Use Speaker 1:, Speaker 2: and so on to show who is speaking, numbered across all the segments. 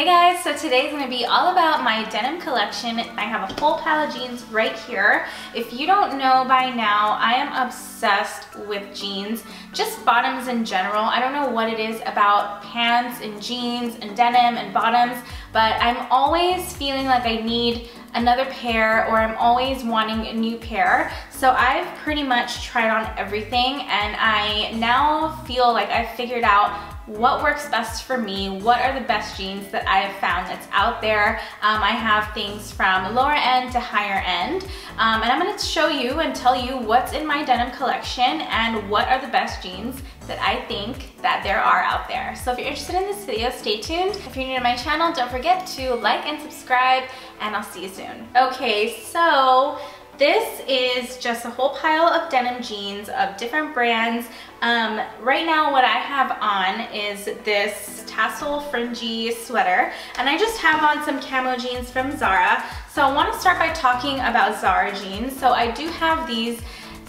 Speaker 1: Hey guys, so today's gonna be all about my denim collection. I have a full pile of jeans right here. If you don't know by now, I am obsessed with jeans, just bottoms in general. I don't know what it is about pants and jeans and denim and bottoms, but I'm always feeling like I need another pair or I'm always wanting a new pair. So I've pretty much tried on everything and I now feel like I've figured out what works best for me, what are the best jeans that I have found that's out there. Um, I have things from lower end to higher end, um, and I'm gonna show you and tell you what's in my denim collection and what are the best jeans that I think that there are out there. So if you're interested in this video, stay tuned. If you're new to my channel, don't forget to like and subscribe, and I'll see you soon. Okay, so this is just a whole pile of denim jeans of different brands. Um, right now what I have on is this tassel fringy sweater and I just have on some camo jeans from Zara. So I want to start by talking about Zara jeans. So I do have these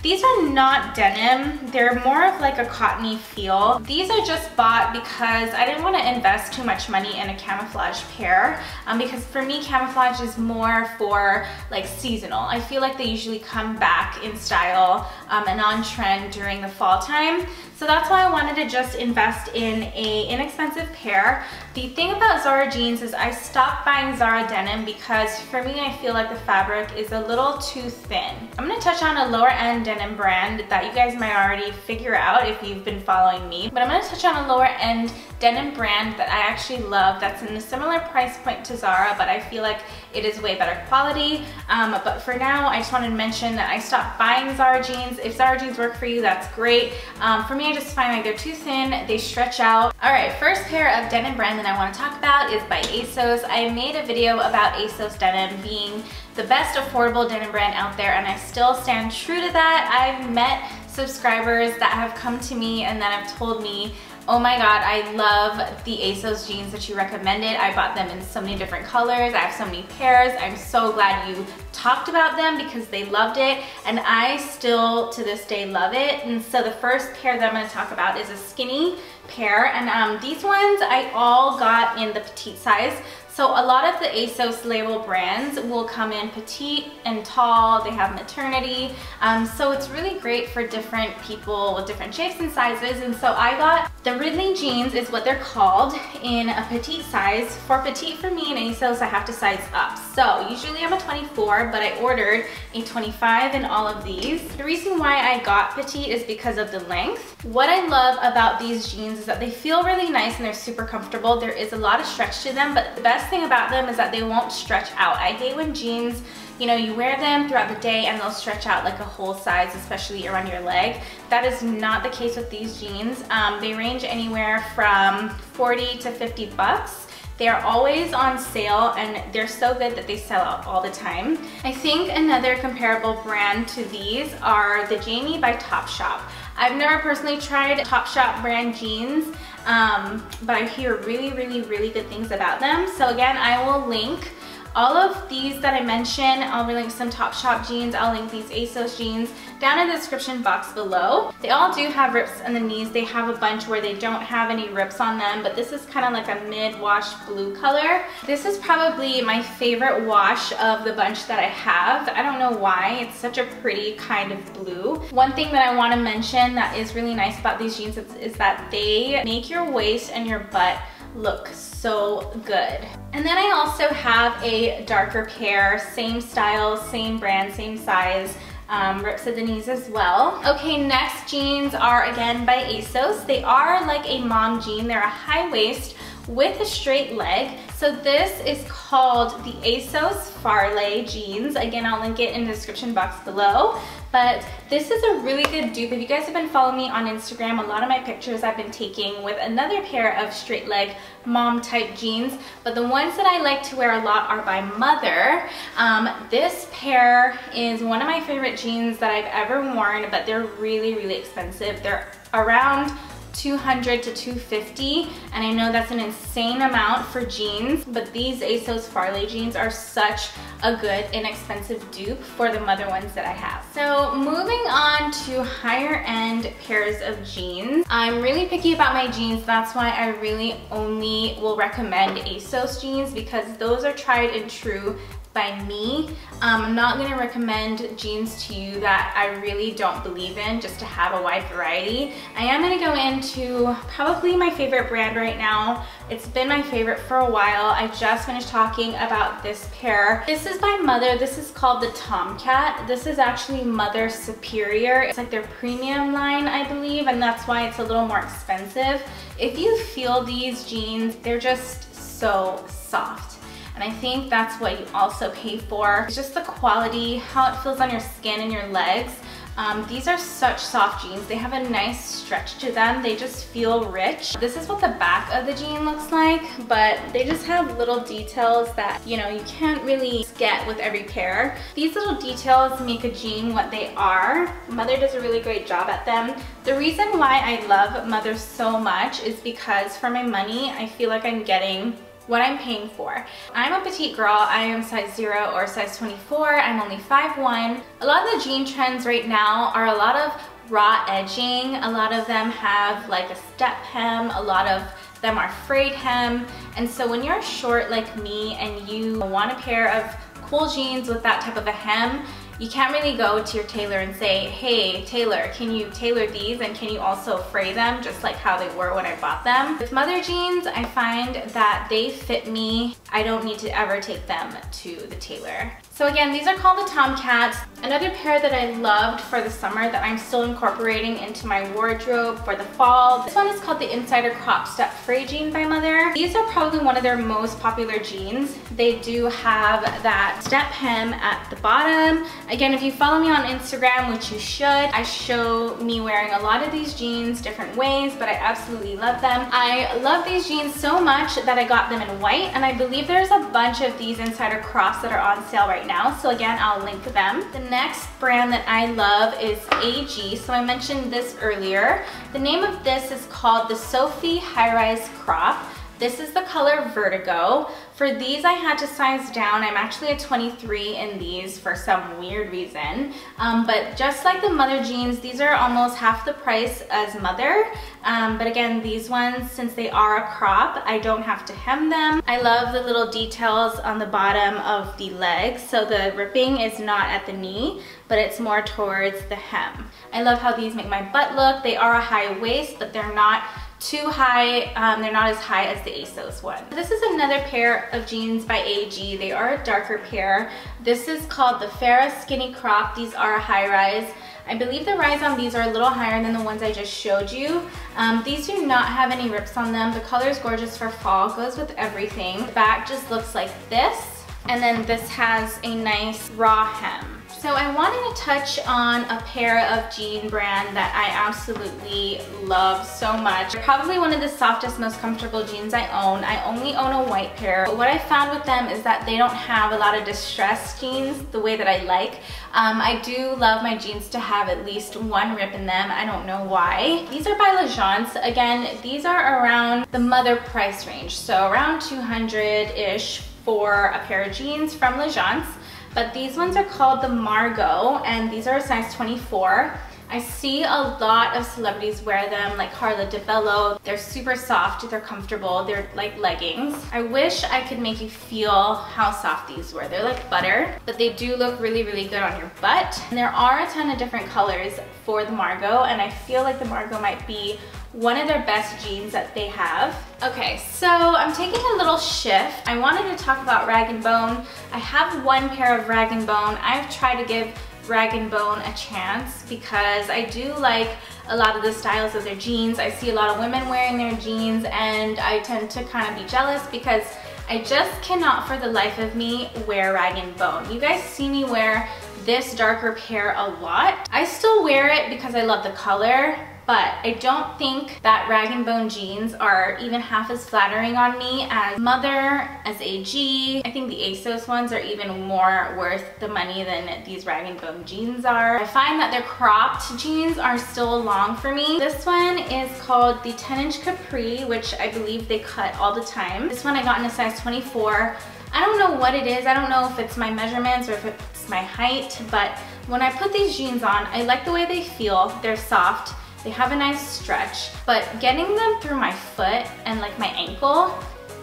Speaker 1: these are not denim. They're more of like a cottony feel. These I just bought because I didn't want to invest too much money in a camouflage pair um, because for me camouflage is more for like seasonal. I feel like they usually come back in style um, and on trend during the fall time. So that's why I wanted to just invest in a inexpensive pair. The thing about Zara jeans is I stopped buying Zara denim because for me I feel like the fabric is a little too thin. I'm gonna touch on a lower end denim brand that you guys might already figure out if you've been following me. But I'm gonna touch on a lower end denim brand that I actually love that's in a similar price point to Zara but I feel like it is way better quality. Um, but for now I just wanted to mention that I stopped buying Zara jeans. If Zara jeans work for you that's great. Um, for me I just find like they're too thin, they stretch out. All right, first pair of denim brand that I wanna talk about is by ASOS. I made a video about ASOS denim being the best affordable denim brand out there and I still stand true to that. I've met subscribers that have come to me and that have told me Oh my god, I love the ASOS jeans that you recommended. I bought them in so many different colors. I have so many pairs. I'm so glad you talked about them because they loved it and I still to this day love it. And so the first pair that I'm gonna talk about is a skinny pair and um, these ones I all got in the petite size. So a lot of the ASOS label brands will come in petite and tall, they have maternity, um, so it's really great for different people with different shapes and sizes, and so I got the Ridley jeans is what they're called in a petite size. For petite for me in ASOS, I have to size up. So usually I'm a 24, but I ordered a 25 in all of these. The reason why I got petite is because of the length. What I love about these jeans is that they feel really nice and they're super comfortable. There is a lot of stretch to them, but the best thing about them is that they won't stretch out. I hate when jeans you know, you wear them throughout the day and they'll stretch out like a whole size, especially around your leg. That is not the case with these jeans. Um, they range anywhere from 40 to 50 bucks. They are always on sale and they're so good that they sell out all the time. I think another comparable brand to these are the Jamie by Topshop. I've never personally tried Topshop brand jeans, um, but I hear really, really, really good things about them. So again, I will link all of these that I mentioned, I'll link some Topshop jeans, I'll link these ASOS jeans down in the description box below. They all do have rips in the knees. They have a bunch where they don't have any rips on them, but this is kind of like a mid-wash blue color. This is probably my favorite wash of the bunch that I have. I don't know why, it's such a pretty kind of blue. One thing that I wanna mention that is really nice about these jeans is, is that they make your waist and your butt look so good. And then I also have a darker pair, same style, same brand, same size, um, rips at the knees as well. Okay, next jeans are again by ASOS. They are like a mom jean. They're a high waist with a straight leg. So this is called the ASOS Farleigh jeans. Again, I'll link it in the description box below. But this is a really good dupe. If you guys have been following me on Instagram, a lot of my pictures I've been taking with another pair of straight leg mom type jeans. But the ones that I like to wear a lot are by Mother. Um, this pair is one of my favorite jeans that I've ever worn, but they're really, really expensive. They're around 200 to 250 and I know that's an insane amount for jeans but these ASOS Farleigh jeans are such a good inexpensive dupe for the mother ones that I have. So moving on to higher end pairs of jeans. I'm really picky about my jeans that's why I really only will recommend ASOS jeans because those are tried and true by me. Um, I'm not gonna recommend jeans to you that I really don't believe in just to have a wide variety. I am gonna go into probably my favorite brand right now. It's been my favorite for a while. I just finished talking about this pair. This is by Mother. This is called the Tomcat. This is actually Mother Superior. It's like their premium line, I believe, and that's why it's a little more expensive. If you feel these jeans, they're just so soft. And I think that's what you also pay for. It's just the quality, how it feels on your skin and your legs. Um, these are such soft jeans. They have a nice stretch to them. They just feel rich. This is what the back of the jean looks like, but they just have little details that, you know, you can't really get with every pair. These little details make a jean what they are. Mother does a really great job at them. The reason why I love Mother so much is because for my money, I feel like I'm getting what I'm paying for. I'm a petite girl. I am size 0 or size 24. I'm only 5'1". A lot of the jean trends right now are a lot of raw edging. A lot of them have like a step hem. A lot of them are frayed hem. And so when you're short like me and you want a pair of cool jeans with that type of a hem, you can't really go to your tailor and say, hey, tailor, can you tailor these and can you also fray them just like how they were when I bought them? With mother jeans, I find that they fit me. I don't need to ever take them to the tailor. So again, these are called the Tomcats. Another pair that I loved for the summer that I'm still incorporating into my wardrobe for the fall. This one is called the Insider Crop Step Fray Jean by Mother. These are probably one of their most popular jeans. They do have that step hem at the bottom. Again, if you follow me on Instagram, which you should, I show me wearing a lot of these jeans different ways, but I absolutely love them. I love these jeans so much that I got them in white, and I believe there's a bunch of these Insider Crops that are on sale right now. So again, I'll link them. The next brand that I love is AG. So I mentioned this earlier. The name of this is called the Sophie High Rise Crop. This is the color Vertigo. For these, I had to size down. I'm actually a 23 in these for some weird reason. Um, but just like the Mother jeans, these are almost half the price as Mother. Um, but again, these ones, since they are a crop, I don't have to hem them. I love the little details on the bottom of the legs. So the ripping is not at the knee, but it's more towards the hem. I love how these make my butt look. They are a high waist, but they're not too high. Um, they're not as high as the ASOS one. This is another pair of jeans by AG. They are a darker pair. This is called the Farrah Skinny Crop. These are a high rise. I believe the rise on these are a little higher than the ones I just showed you. Um, these do not have any rips on them. The color is gorgeous for fall, goes with everything. The back just looks like this. And then this has a nice raw hem. So I wanted to touch on a pair of jean brand that I absolutely love so much. They're Probably one of the softest, most comfortable jeans I own. I only own a white pair. But what I found with them is that they don't have a lot of distressed jeans the way that I like. Um, I do love my jeans to have at least one rip in them. I don't know why. These are by L'Agence. Again, these are around the mother price range. So around 200-ish for a pair of jeans from L'Agence but these ones are called the Margot and these are a size 24. I see a lot of celebrities wear them like Carla DeBello. They're super soft, they're comfortable, they're like leggings. I wish I could make you feel how soft these were. They're like butter, but they do look really, really good on your butt. And there are a ton of different colors for the Margot and I feel like the Margot might be one of their best jeans that they have. Okay, so I'm taking a little shift. I wanted to talk about Rag & Bone. I have one pair of Rag & Bone. I've tried to give Rag & Bone a chance because I do like a lot of the styles of their jeans. I see a lot of women wearing their jeans and I tend to kind of be jealous because I just cannot for the life of me wear Rag & Bone. You guys see me wear this darker pair a lot. I still wear it because I love the color, but I don't think that Rag & Bone jeans are even half as flattering on me as Mother, as AG. I think the ASOS ones are even more worth the money than these Rag & Bone jeans are. I find that their cropped jeans are still long for me. This one is called the 10 inch capri, which I believe they cut all the time. This one I got in a size 24. I don't know what it is. I don't know if it's my measurements or if it's my height, but when I put these jeans on, I like the way they feel. They're soft. They have a nice stretch, but getting them through my foot and like my ankle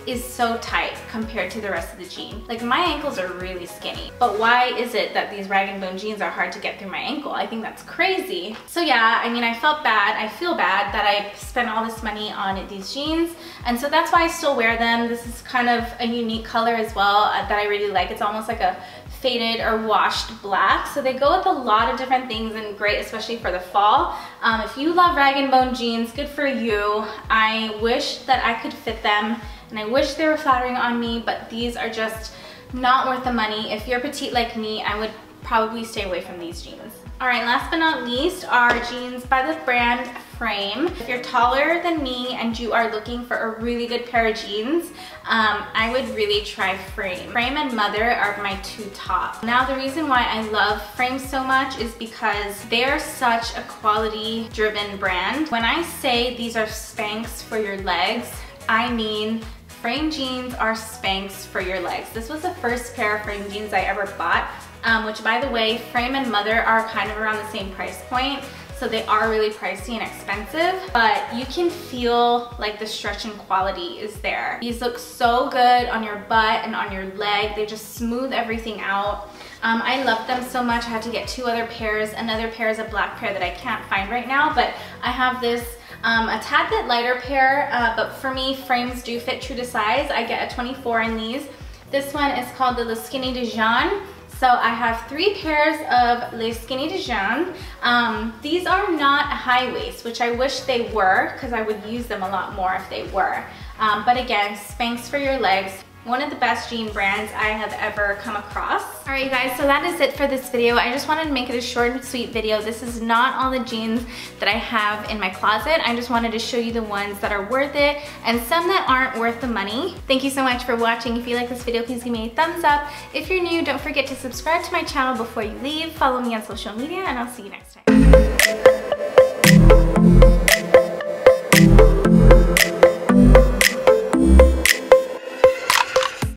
Speaker 1: is so tight compared to the rest of the jean. Like my ankles are really skinny, but why is it that these rag & bone jeans are hard to get through my ankle? I think that's crazy. So yeah, I mean, I felt bad, I feel bad that I spent all this money on these jeans, and so that's why I still wear them. This is kind of a unique color as well uh, that I really like. It's almost like a faded or washed black. So they go with a lot of different things and great, especially for the fall. Um, if you love rag & bone jeans, good for you. I wish that I could fit them and I wish they were flattering on me, but these are just not worth the money. If you're petite like me, I would probably stay away from these jeans. All right, last but not least are jeans by the brand Frame. If you're taller than me and you are looking for a really good pair of jeans, um, I would really try Frame. Frame and Mother are my two top. Now the reason why I love Frame so much is because they're such a quality driven brand. When I say these are Spanx for your legs, I mean frame jeans are Spanx for your legs. This was the first pair of frame jeans I ever bought, um, which by the way, frame and mother are kind of around the same price point. So they are really pricey and expensive, but you can feel like the stretch and quality is there. These look so good on your butt and on your leg. They just smooth everything out. Um, I love them so much. I had to get two other pairs. Another pair is a black pair that I can't find right now, but I have this um, a tad bit lighter pair, uh, but for me, frames do fit true to size. I get a 24 in these. This one is called the Le Skinny de Jean. So I have three pairs of Les Skinny de Jean. Um, these are not high waist, which I wish they were because I would use them a lot more if they were. Um, but again, Spanx for your legs one of the best jean brands I have ever come across. All right, you guys, so that is it for this video. I just wanted to make it a short and sweet video. This is not all the jeans that I have in my closet. I just wanted to show you the ones that are worth it and some that aren't worth the money. Thank you so much for watching. If you like this video, please give me a thumbs up. If you're new, don't forget to subscribe to my channel before you leave. Follow me on social media, and I'll see you next time.